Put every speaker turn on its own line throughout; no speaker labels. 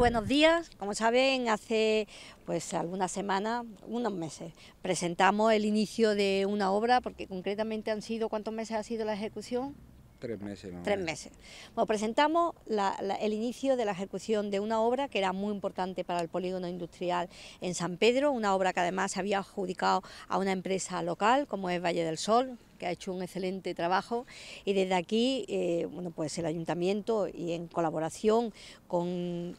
buenos días. Como saben, hace pues algunas semanas, unos meses, presentamos el inicio de una obra, porque concretamente han sido, ¿cuántos meses ha sido la ejecución?
Tres meses.
Tres meses. Bueno, presentamos el inicio de la ejecución de una obra que era muy importante para el polígono industrial en San Pedro, una obra que además se había adjudicado a una empresa local como es Valle del Sol, que ha hecho un excelente trabajo. Y desde aquí, eh, bueno, pues el ayuntamiento y en colaboración con,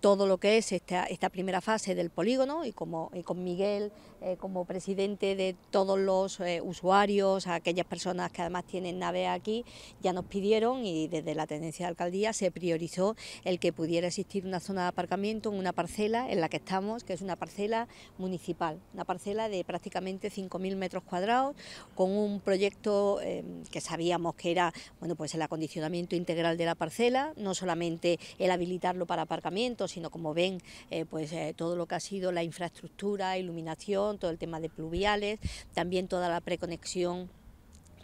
todo lo que es esta, primera fase del polígono y, como, con Miguel eh, como presidente de todos los eh, usuarios, aquellas personas que además tienen nave aquí, ya nos pidieron y desde la tendencia de alcaldía se priorizó el que pudiera existir una zona de aparcamiento en una parcela en la que estamos, que es una parcela municipal, una parcela de prácticamente 5.000 metros cuadrados, con un proyecto eh, que sabíamos que era bueno, pues el acondicionamiento integral de la parcela, no solamente el habilitarlo para aparcamiento, sino como ven, eh, pues eh, todo lo que ha sido la infraestructura, iluminación, todo el tema de pluviales, también toda la preconexión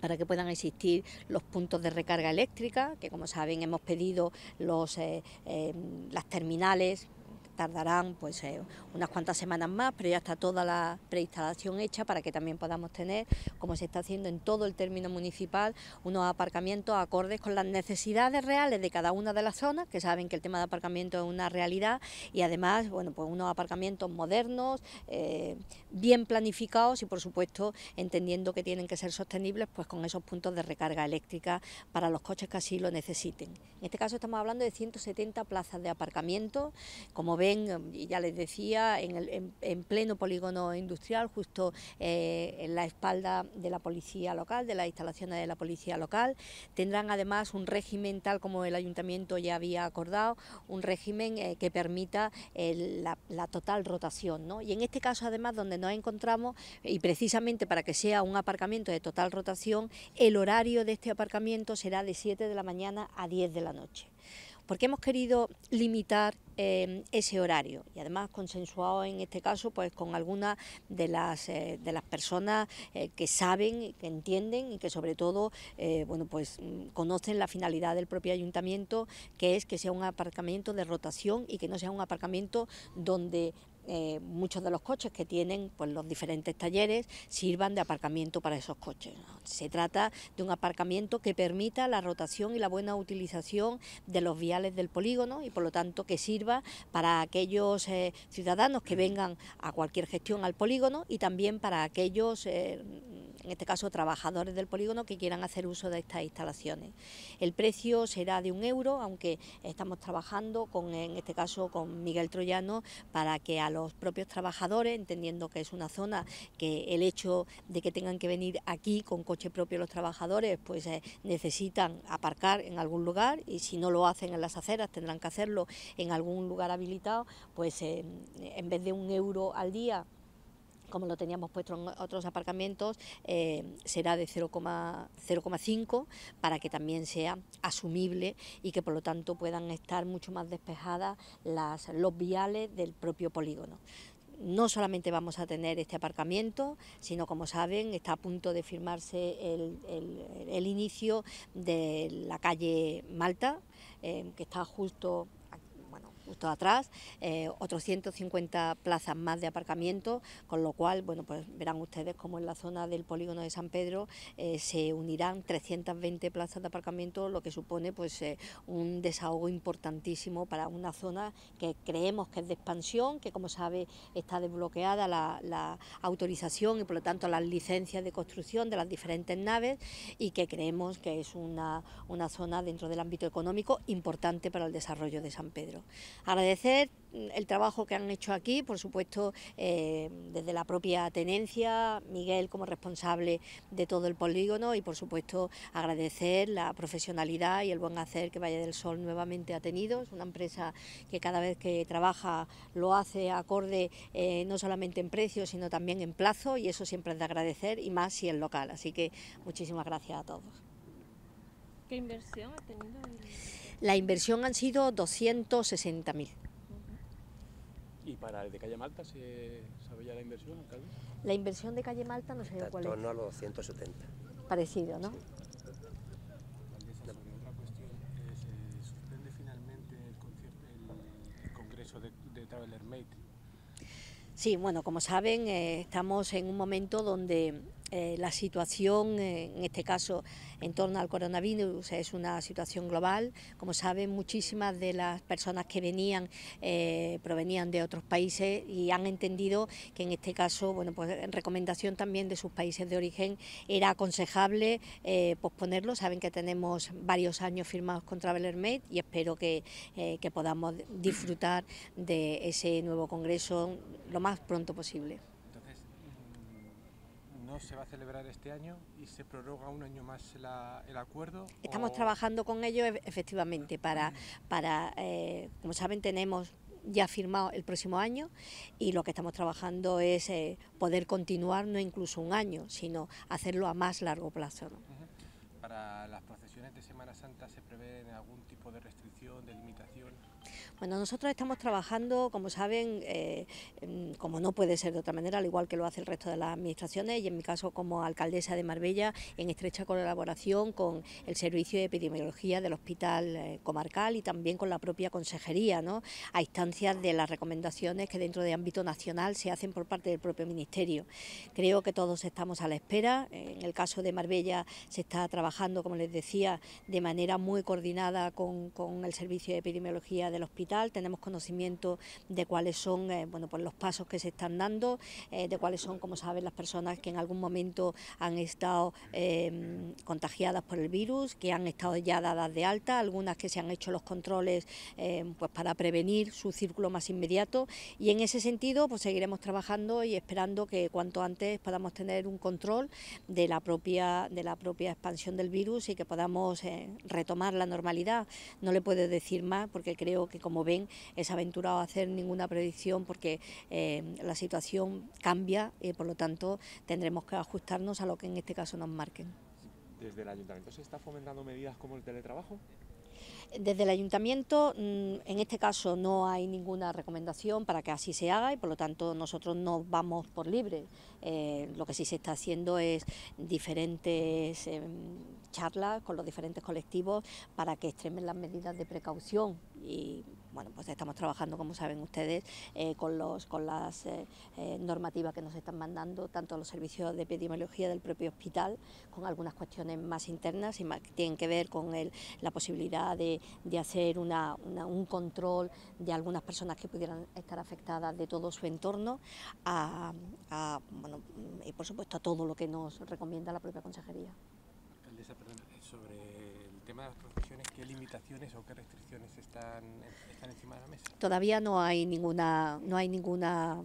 para que puedan existir los puntos de recarga eléctrica, que como saben hemos pedido los, las terminales tardarán pues eh, unas cuantas semanas más, pero ya está toda la preinstalación hecha para que también podamos tener, como se está haciendo en todo el término municipal, unos aparcamientos acordes con las necesidades reales de cada una de las zonas, que saben que el tema de aparcamiento es una realidad, y además, bueno, pues unos aparcamientos modernos, eh, bien planificados y por supuesto entendiendo que tienen que ser sostenibles, pues con esos puntos de recarga eléctrica para los coches que así lo necesiten. En este caso estamos hablando de 170 plazas de aparcamiento, como ven ven, ya les decía, en, el, en, pleno polígono industrial, justo eh, en la espalda de la policía local, de las instalaciones de la policía local. Tendrán además un régimen, tal como el ayuntamiento ya había acordado, un régimen eh, que permita la, la, total rotación. ¿no? Y en este caso, además, donde nos encontramos, y precisamente para que sea un aparcamiento de total rotación, el horario de este aparcamiento será de 7 de la mañana a 10 de la noche porque hemos querido limitar eh, ese horario. Y además consensuado en este caso pues con algunas de las eh, de las personas eh, que saben que entienden y que sobre todo bueno pues conocen la finalidad del propio ayuntamiento que es que sea un aparcamiento de rotación y que no sea un aparcamiento donde eh, muchos de los coches que tienen pues, los diferentes talleres sirvan de aparcamiento para esos coches. Se trata de un aparcamiento que permita la rotación y la buena utilización de los viales del polígono y por lo tanto que sirva para aquellos eh, ciudadanos que vengan a cualquier gestión al polígono y también para aquellos eh, en este caso trabajadores del polígono que quieran hacer uso de estas instalaciones. El precio será de un euro, aunque estamos trabajando con, en este caso con Miguel Troyano para que a los propios trabajadores, entendiendo que es una zona que el hecho de que tengan que venir aquí con coche propio los trabajadores, pues eh, necesitan aparcar en algún lugar y si no lo hacen en las aceras tendrán que hacerlo en algún lugar habilitado, pues eh, en vez de un euro al día como lo teníamos puesto en otros aparcamientos, eh, será de 0,5 para que también sea asumible y que por lo tanto puedan estar mucho más despejadas las, los viales del propio polígono. No solamente vamos a tener este aparcamiento, sino como saben está a punto de firmarse el, inicio de la calle Malta, eh, que está justo justo atrás, eh, otros 150 plazas más de aparcamiento, con lo cual, bueno, pues verán ustedes como en la zona del polígono de San Pedro eh, se unirán 320 plazas de aparcamiento, lo que supone pues eh, un desahogo importantísimo para una zona que creemos que es de expansión, que como sabe está desbloqueada la, la autorización y por lo tanto las licencias de construcción de las diferentes naves y que creemos que es una, una zona dentro del ámbito económico importante para el desarrollo de San Pedro. Agradecer el trabajo que han hecho aquí, por supuesto, eh, desde la propia tenencia, Miguel como responsable de todo el polígono y, por supuesto, agradecer la profesionalidad y el buen hacer que Valle del Sol nuevamente ha tenido. Es una empresa que cada vez que trabaja lo hace acorde eh, no solamente en precio, sino también en plazo y eso siempre es de agradecer y más si es local. Así que muchísimas gracias a todos.
¿Qué inversión ha tenido?
La inversión han sido 260.000.
¿Y para el de Calle Malta se sabe ya la inversión, alcalde?
La inversión de Calle Malta no sé cuál es.
En torno a los 170.
Parecido, ¿no?
otra cuestión, ¿se suspende finalmente el, concierto, el, congreso
Traveler Mate.
Sí, bueno, como saben, eh, estamos en un momento donde eh, la situación, eh, en este caso en torno al coronavirus, es una situación global. Como saben, muchísimas de las personas que venían eh, provenían de otros países y han entendido que en este caso, bueno, pues en recomendación también de sus países de origen, era aconsejable posponerlo. Saben que tenemos varios años firmados con Traveler y espero que, que podamos disfrutar de ese nuevo congreso lo más pronto posible
se va a celebrar este año y se prorroga un año más el acuerdo.
Estamos trabajando con ellos efectivamente para, para eh, como saben, tenemos ya firmado el próximo año y lo que estamos trabajando es eh, poder continuar no incluso un año, sino hacerlo a más largo plazo.
Para las procesiones de Semana Santa se prevé algún tipo de restricción, de limitación.
Bueno, nosotros estamos trabajando, como saben, eh, como no puede ser de otra manera, al igual que lo hace el resto de las administraciones y en mi caso como alcaldesa de Marbella, en estrecha colaboración con el Servicio de Epidemiología del Hospital eh, Comarcal y también con la propia Consejería, ¿no? a instancias de las recomendaciones que dentro de ámbito nacional se hacen por parte del propio Ministerio. Creo que todos estamos a la espera. En el caso de Marbella se está trabajando, como les decía, de manera muy coordinada con, con el Servicio de Epidemiología del Hospital tenemos conocimiento de cuáles son eh, bueno, pues los pasos que se están dando, eh, de cuáles son, como saben, las personas que en algún momento han estado em, contagiadas por el virus, que han estado ya dadas de alta, algunas que se han hecho los controles em, pues para prevenir su círculo más inmediato y en ese sentido pues seguiremos trabajando y esperando que cuanto antes podamos tener un control de la propia, de la propia expansión del virus y que podamos eh, retomar la normalidad. No le puedo decir más porque creo que como como ven, es aventurado hacer ninguna predicción porque eh, la situación cambia y por lo tanto tendremos que ajustarnos a lo que en este caso nos marquen.
¿Desde el ayuntamiento se está fomentando medidas como el teletrabajo?
Desde el ayuntamiento, mm, en este caso no hay ninguna recomendación para que así se haga y por lo tanto nosotros no vamos por libre. Eh, lo que sí se está haciendo es diferentes charlas con los diferentes colectivos para que extremen las medidas de precaución y bueno, pues estamos trabajando, como saben ustedes, eh, con, los, con las eh, eh, normativas que nos están mandando tanto los servicios de epidemiología del propio hospital, con algunas cuestiones más internas y más que tienen que ver con la posibilidad de, de hacer un control de algunas personas que pudieran estar afectadas de todo su entorno, a, y por supuesto a todo lo que nos recomienda la propia consejería.
Alcaldesa, perdón, sobre el tema de las profesiones, ¿qué limitaciones o qué restricciones están, están encima de la mesa?
Todavía no hay ninguna, no hay ninguna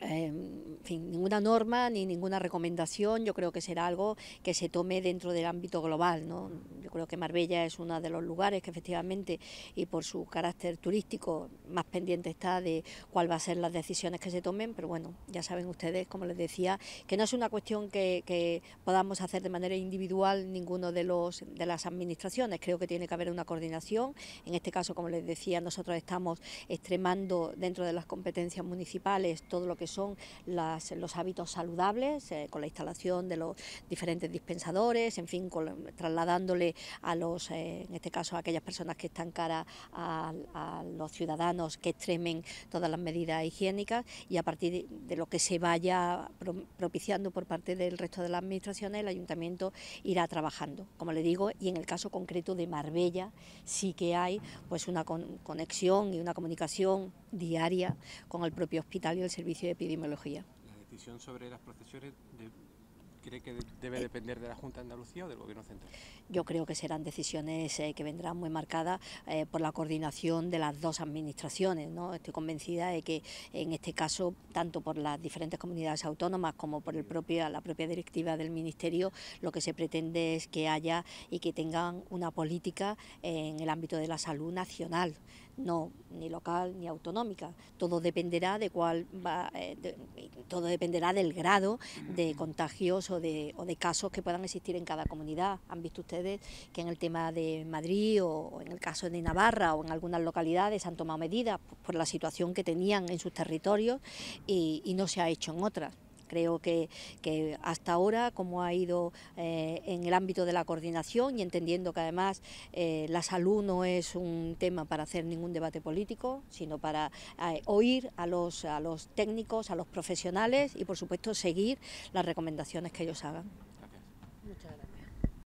en fin, ninguna norma ni ninguna recomendación, yo creo que será algo que se tome dentro del ámbito global. ¿no? Yo creo que Marbella es uno de los lugares que efectivamente, y por su carácter turístico, más pendiente está de cuál va a ser las decisiones que se tomen, pero bueno, ya saben ustedes, como les decía, que no es una cuestión que, que podamos hacer de manera individual ninguno de, los, de las administraciones, creo que tiene que haber una coordinación, en este caso, como les decía, nosotros estamos extremando dentro de las competencias municipales todo lo que son los hábitos saludables, eh, con la instalación de los diferentes dispensadores, en fin, trasladándole a los, eh, en este caso, a aquellas personas que están cara a, los ciudadanos que extremen todas las medidas higiénicas y a partir de, lo que se vaya propiciando por parte del resto de las administraciones, el ayuntamiento irá trabajando, como le digo, y en el caso concreto de Marbella sí que hay pues una conexión y una comunicación diaria con el propio hospital y el servicio de epidemiología.
La decisión sobre las procesiones cree que debe depender de la Junta de Andalucía o del Gobierno central?
Yo creo que serán decisiones eh, que vendrán muy marcadas eh, por la coordinación de las dos administraciones. ¿no? Estoy convencida de que en este caso, tanto por las diferentes comunidades autónomas como por el propio, la propia directiva del Ministerio, lo que se pretende es que haya y que tengan una política en el ámbito de la salud nacional no ni local ni autonómica. Todo dependerá de cuál va, eh, todo dependerá del grado de contagios o de, o de casos que puedan existir en cada comunidad. Han visto ustedes que en el tema de Madrid o en el caso de Navarra o en algunas localidades han tomado medidas por la situación que tenían en sus territorios y, y no se ha hecho en otras Creo que, que hasta ahora, como ha ido eh, en el ámbito de la coordinación y entendiendo que además eh, la salud no es un tema para hacer ningún debate político, sino para eh, oír a los, a los técnicos, a los profesionales y por supuesto seguir las recomendaciones que ellos hagan.
Gracias.
Muchas gracias.